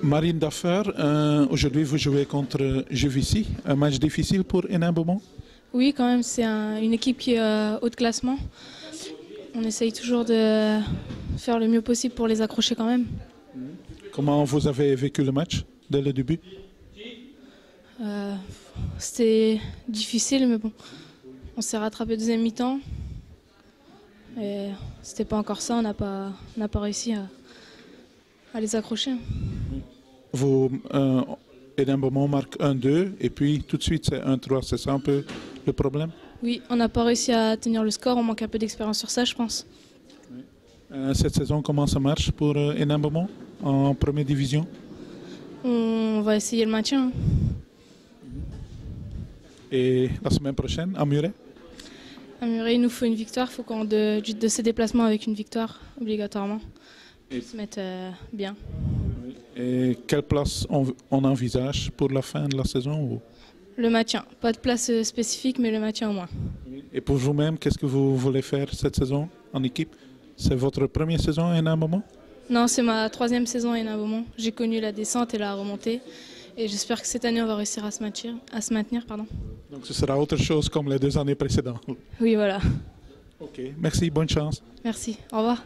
Marine Daffer, euh, aujourd'hui vous jouez contre Juvisy, un match difficile pour Hénin Beaumont? Oui, quand même, c'est un- une équipe qui est euh, haut de classement. On essaye toujours de faire le mieux possible pour les accrocher quand même. Comment vous avez vécu le match dès le début? Euh, C'était difficile, mais bon, on s'est rattrapé deuxième mi-temps. Et c'était pas encore ça, on n'a pas, on pas réussi à, à les accrocher. Vous, euh, Beaumont marque 1-2 et puis tout de suite c'est 1-3, c'est ça un peu le problème? Oui, on n'a pas réussi à tenir le score, on manque un peu d'expérience sur ça, je pense. Euh, Cette saison, comment ça marche pour euh, en première division? On va essayer le maintien. hein. Et la semaine prochaine à Muret À Muret, il nous faut une victoire, il faut qu'on de, de ces déplacements avec une victoire, obligatoirement. Et se mettre euh, bien. Et quelle place on, on envisage pour la fin de la saison ou- Le maintien, pas de place euh, spécifique, mais le maintien au moins. Et pour vous-même, qu'est-ce que vous voulez faire cette saison en équipe? C'est votre première saison à un moment? Non, c'est ma troisième saison à Hénin Beaumont. J'ai connu la descente et la remontée. Et j'espère que cette année, on va réussir à se maintenir. À se maintenir pardon. Donc ce sera autre chose comme les deux années précédentes. Oui, voilà. Ok, merci, bonne chance. Merci. Au revoir.